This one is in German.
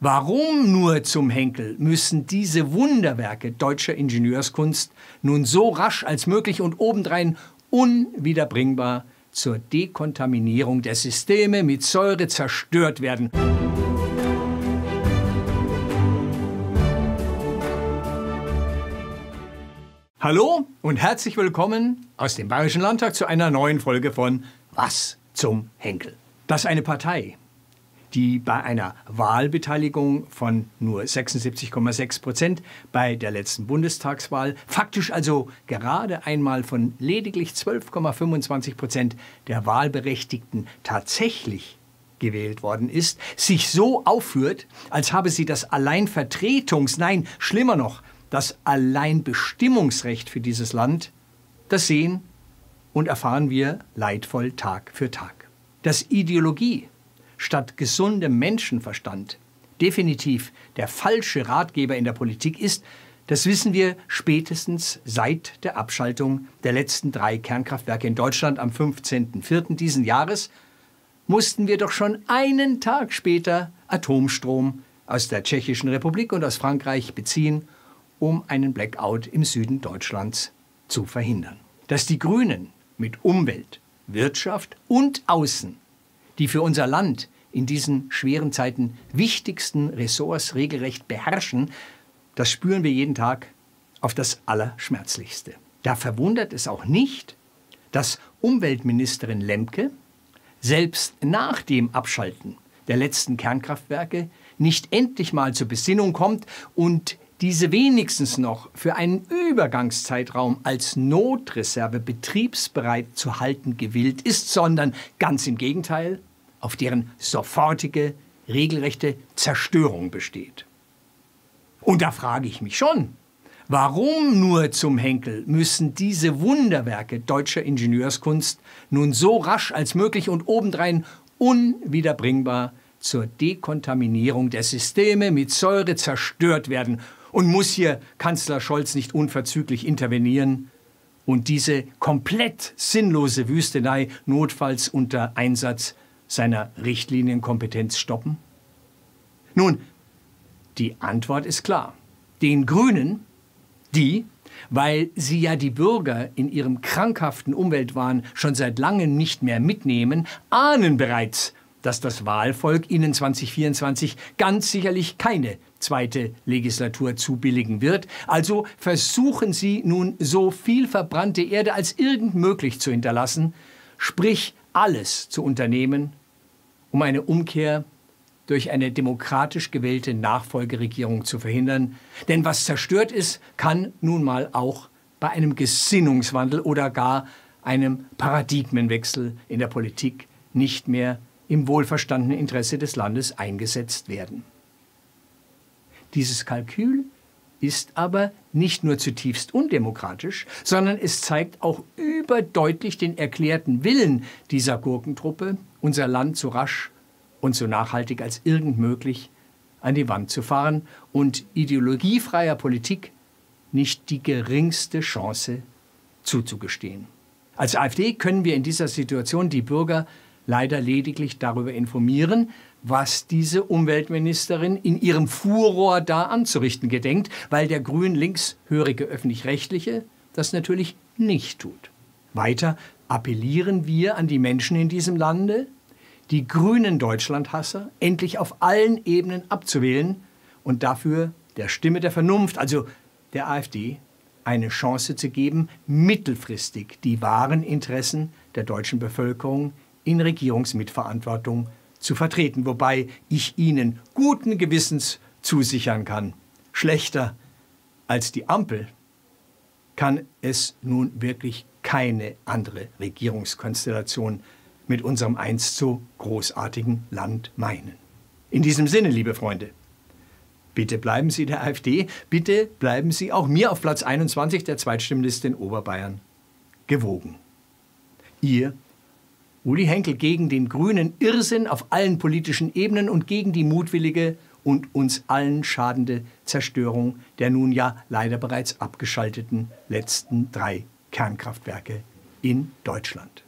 Warum nur zum Henkel müssen diese Wunderwerke deutscher Ingenieurskunst nun so rasch als möglich und obendrein unwiederbringbar zur Dekontaminierung der Systeme mit Säure zerstört werden? Hallo und herzlich willkommen aus dem Bayerischen Landtag zu einer neuen Folge von Was zum Henkel. Dass eine Partei die bei einer Wahlbeteiligung von nur 76,6 Prozent bei der letzten Bundestagswahl, faktisch also gerade einmal von lediglich 12,25 Prozent der Wahlberechtigten tatsächlich gewählt worden ist, sich so aufführt, als habe sie das Alleinvertretungs-, nein, schlimmer noch, das Alleinbestimmungsrecht für dieses Land, das sehen und erfahren wir leidvoll Tag für Tag. Dass Ideologie statt gesundem Menschenverstand definitiv der falsche Ratgeber in der Politik ist, das wissen wir spätestens seit der Abschaltung der letzten drei Kernkraftwerke in Deutschland am 15.04. diesen Jahres, mussten wir doch schon einen Tag später Atomstrom aus der Tschechischen Republik und aus Frankreich beziehen, um einen Blackout im Süden Deutschlands zu verhindern. Dass die Grünen mit Umwelt, Wirtschaft und Außen die für unser Land in diesen schweren Zeiten wichtigsten Ressorts regelrecht beherrschen, das spüren wir jeden Tag auf das Allerschmerzlichste. Da verwundert es auch nicht, dass Umweltministerin Lemke selbst nach dem Abschalten der letzten Kernkraftwerke nicht endlich mal zur Besinnung kommt und diese wenigstens noch für einen Übergangszeitraum als Notreserve betriebsbereit zu halten gewillt ist, sondern ganz im Gegenteil auf deren sofortige, regelrechte Zerstörung besteht. Und da frage ich mich schon, warum nur zum Henkel müssen diese Wunderwerke deutscher Ingenieurskunst nun so rasch als möglich und obendrein unwiederbringbar zur Dekontaminierung der Systeme mit Säure zerstört werden und muss hier Kanzler Scholz nicht unverzüglich intervenieren und diese komplett sinnlose Wüstenei notfalls unter Einsatz seiner Richtlinienkompetenz stoppen? Nun, die Antwort ist klar. Den Grünen, die, weil sie ja die Bürger in ihrem krankhaften Umweltwahn schon seit langem nicht mehr mitnehmen, ahnen bereits, dass das Wahlvolk ihnen 2024 ganz sicherlich keine zweite Legislatur zubilligen wird. Also versuchen sie nun so viel verbrannte Erde als irgend möglich zu hinterlassen, sprich alles zu unternehmen, um eine Umkehr durch eine demokratisch gewählte Nachfolgeregierung zu verhindern. Denn was zerstört ist, kann nun mal auch bei einem Gesinnungswandel oder gar einem Paradigmenwechsel in der Politik nicht mehr im wohlverstandenen Interesse des Landes eingesetzt werden. Dieses Kalkül ist aber nicht nur zutiefst undemokratisch, sondern es zeigt auch überdeutlich den erklärten Willen dieser Gurkentruppe, unser Land so rasch und so nachhaltig als irgend möglich an die Wand zu fahren und ideologiefreier Politik nicht die geringste Chance zuzugestehen. Als AfD können wir in dieser Situation die Bürger leider lediglich darüber informieren, was diese Umweltministerin in ihrem Furor da anzurichten gedenkt, weil der grün-linkshörige öffentlich-rechtliche das natürlich nicht tut. Weiter appellieren wir an die Menschen in diesem Lande, die grünen Deutschlandhasser endlich auf allen Ebenen abzuwählen und dafür der Stimme der Vernunft, also der AfD, eine Chance zu geben, mittelfristig die wahren Interessen der deutschen Bevölkerung in Regierungsmitverantwortung zu vertreten, wobei ich Ihnen guten Gewissens zusichern kann, schlechter als die Ampel kann es nun wirklich keine andere Regierungskonstellation mit unserem einst so großartigen Land meinen. In diesem Sinne, liebe Freunde, bitte bleiben Sie der AfD, bitte bleiben Sie auch mir auf Platz 21 der Zweitstimmenliste in Oberbayern gewogen. Ihr Uli Henkel gegen den grünen Irrsinn auf allen politischen Ebenen und gegen die mutwillige und uns allen schadende Zerstörung der nun ja leider bereits abgeschalteten letzten drei Kernkraftwerke in Deutschland.